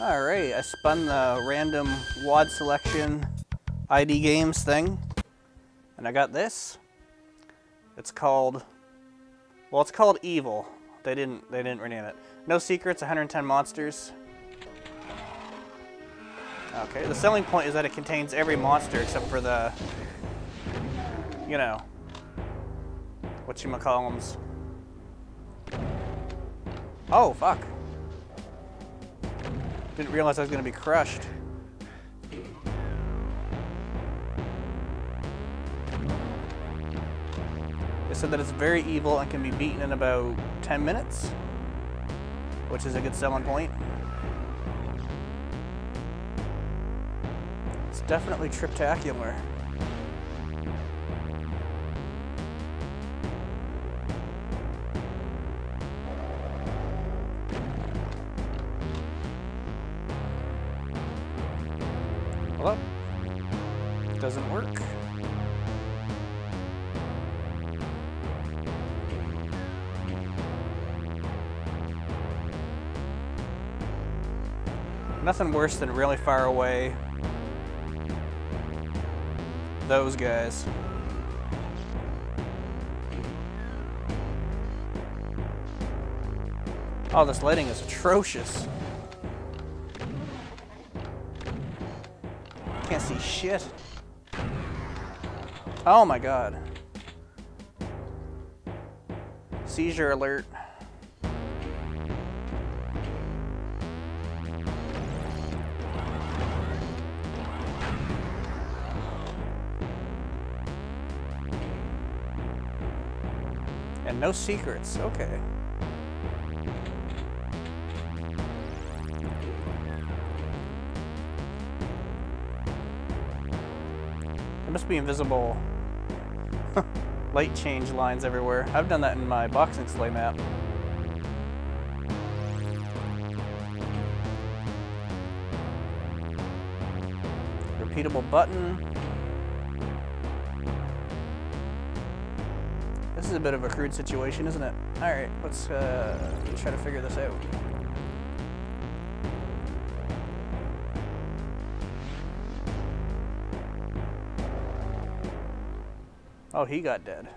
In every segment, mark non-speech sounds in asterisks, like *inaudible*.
All right, I spun the random WAD selection ID games thing, and I got this. It's called, well, it's called Evil. They didn't, they didn't rename it. No secrets, 110 monsters. Okay, the selling point is that it contains every monster except for the, you know, what you call them. Oh, fuck. Didn't realize I was going to be crushed. They said that it's very evil and can be beaten in about 10 minutes, which is a good selling point. It's definitely triptacular. Hello? Doesn't work. Nothing worse than really far away. Those guys. Oh, this lighting is atrocious. Can't see shit. Oh my god. Seizure alert. And no secrets. Okay. Must be invisible *laughs* light change lines everywhere. I've done that in my boxing sleigh map. Repeatable button. This is a bit of a crude situation, isn't it? Alright, let's uh, try to figure this out. Oh, he got dead.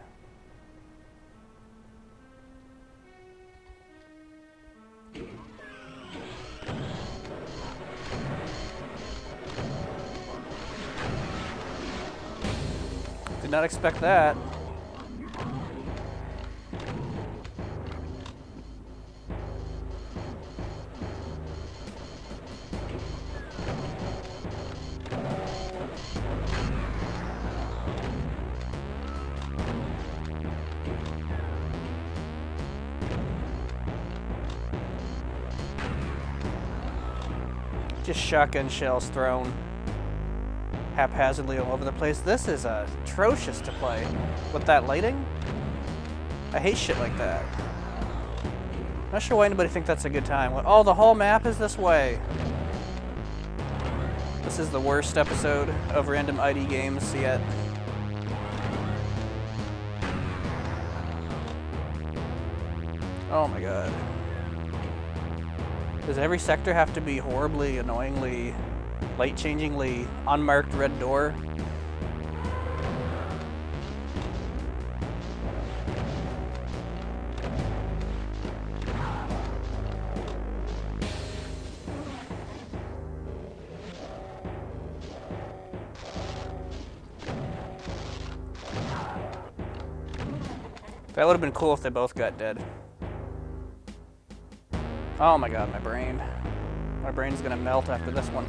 Did not expect that. Just shotgun shells thrown haphazardly all over the place. This is atrocious to play with that lighting. I hate shit like that. Not sure why anybody think that's a good time. Oh, the whole map is this way. This is the worst episode of Random ID Games yet. Oh my god. Does every sector have to be horribly, annoyingly, light-changingly unmarked red door? That would have been cool if they both got dead. Oh my god, my brain. My brain's gonna melt after this one.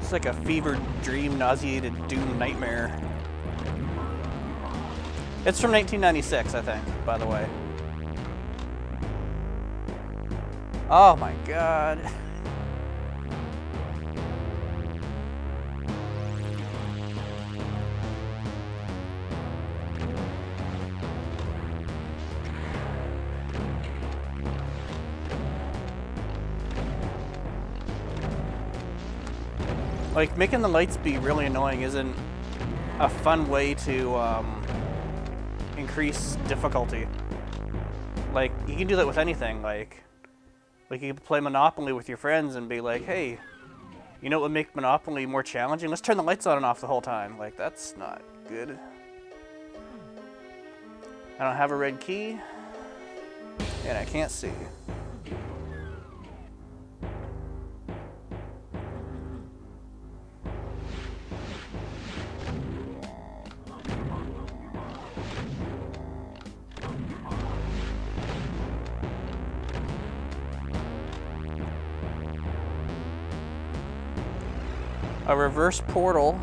It's like a fevered dream, nauseated doom nightmare. It's from 1996, I think, by the way. Oh my god. Like, making the lights be really annoying isn't a fun way to um, increase difficulty. Like, you can do that with anything. Like, like you can play Monopoly with your friends and be like, hey, you know what would make Monopoly more challenging? Let's turn the lights on and off the whole time. Like, that's not good. I don't have a red key, and I can't see. A reverse portal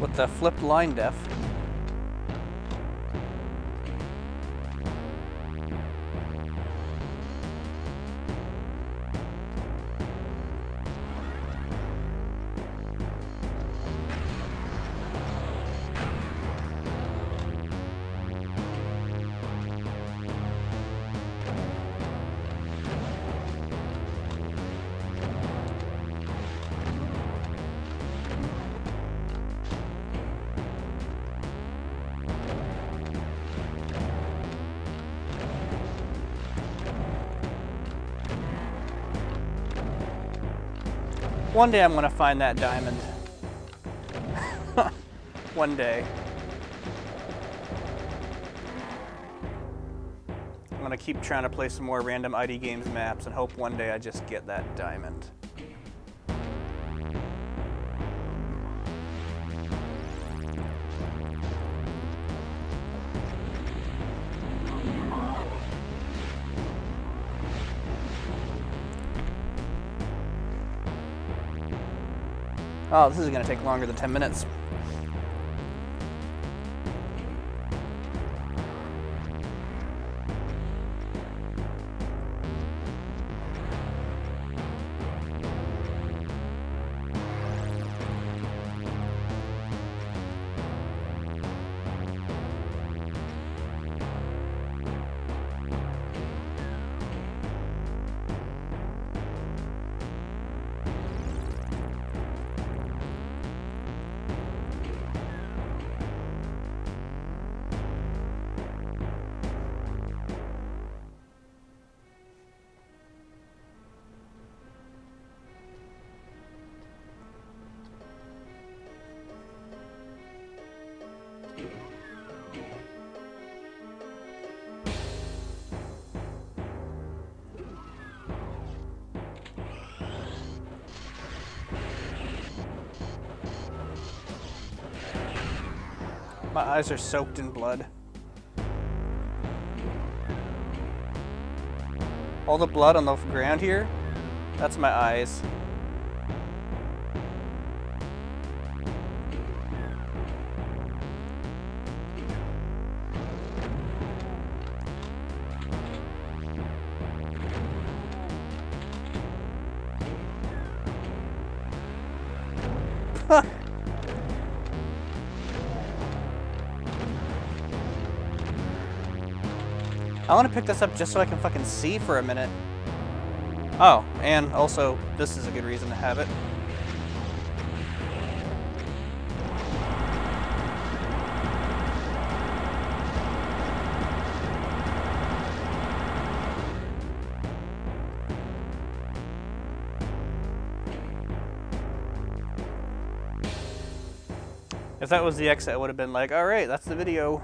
with the flipped line def. One day I'm gonna find that diamond. *laughs* One day. I'm gonna keep trying to play some more random ID Games maps and hope one day I just get that diamond. Oh, this is going to take longer than 10 minutes. My eyes are soaked in blood. All the blood on the ground here, that's my eyes. I want to pick this up just so I can fucking see for a minute. Oh, and also, this is a good reason to have it. If that was the exit, I would have been like, all right, that's the video.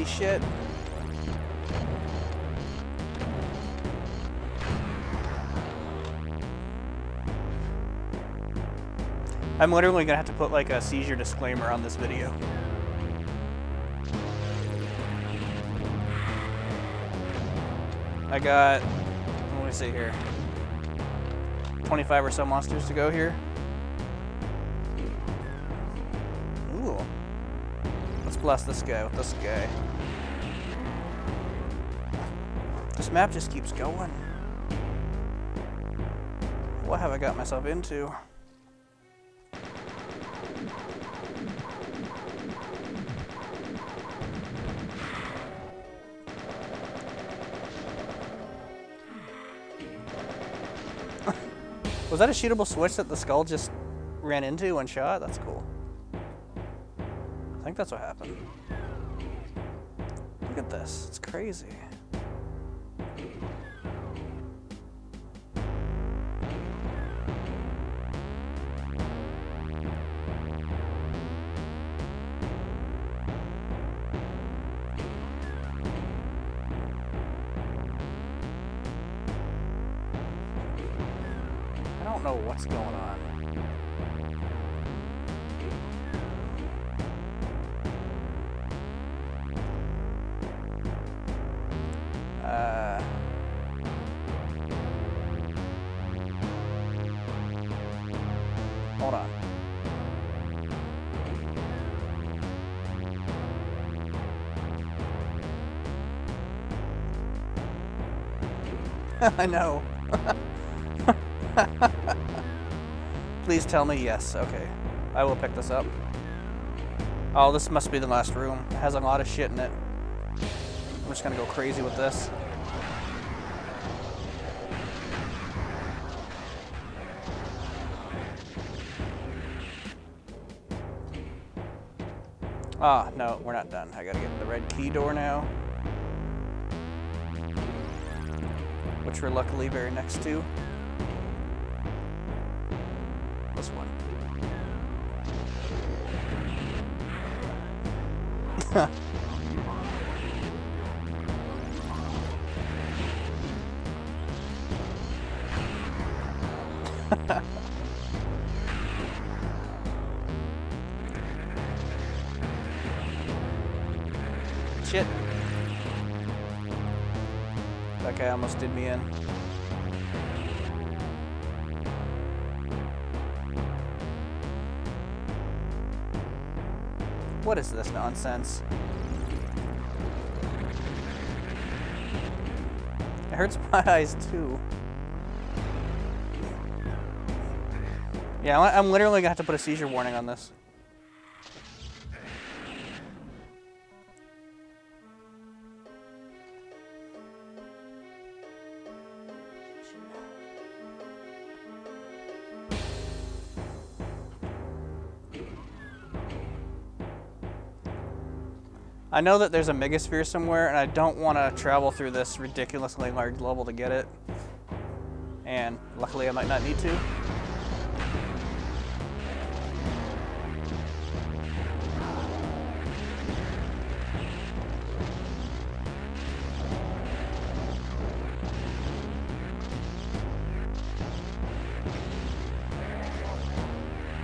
Shit. I'm literally gonna have to put like a seizure disclaimer on this video. I got, let me see here, 25 or so monsters to go here. Plus this guy with this guy. This map just keeps going. What have I got myself into? *laughs* Was that a shootable switch that the skull just ran into and shot? That's cool. Think that's what happened. Look at this. It's crazy. I don't know what's going on. *laughs* I know. *laughs* Please tell me yes. Okay. I will pick this up. Oh, this must be the last room. It has a lot of shit in it. I'm just gonna go crazy with this. Ah, no, we're not done. I gotta get the red key door now. Which we're luckily very next to. That guy almost did me in. What is this nonsense? It hurts *laughs* my eyes too. Yeah, I'm literally gonna have to put a seizure warning on this. I know that there's a megasphere somewhere, and I don't want to travel through this ridiculously large level to get it. And luckily, I might not need to.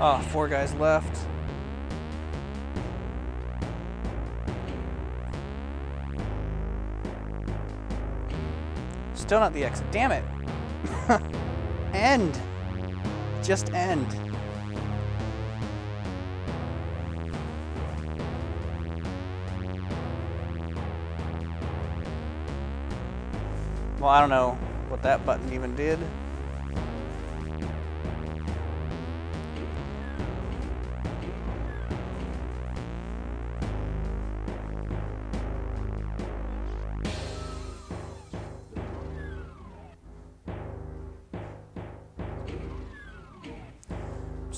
Oh, four guys left. Still not the exit. Damn it. *laughs* end. Just end. Well, I don't know what that button even did.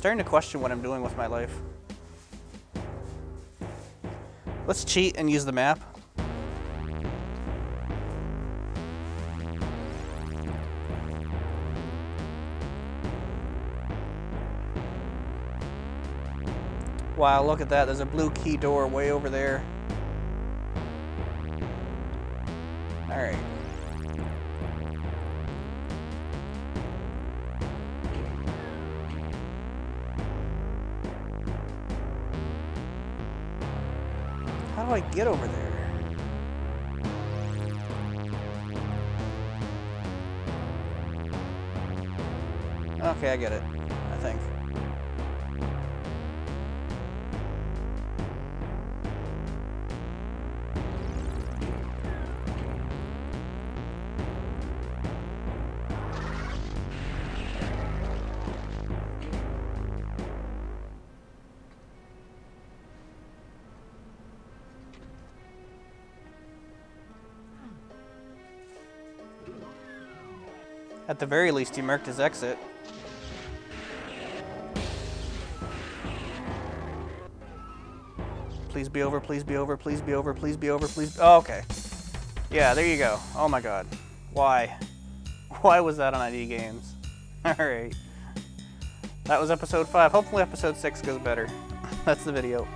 Starting to question what I'm doing with my life. Let's cheat and use the map. Wow, look at that. There's a blue key door way over there. Alright. Get over there? Okay, I get it. At the very least, he marked his exit. Please be over, please be over, please be over, please be over, please. Oh, okay. Yeah, there you go. Oh my god. Why? *laughs* Why was that on ID Games? *laughs* Alright. That was episode 5. Hopefully episode 6 goes better. *laughs* That's the video.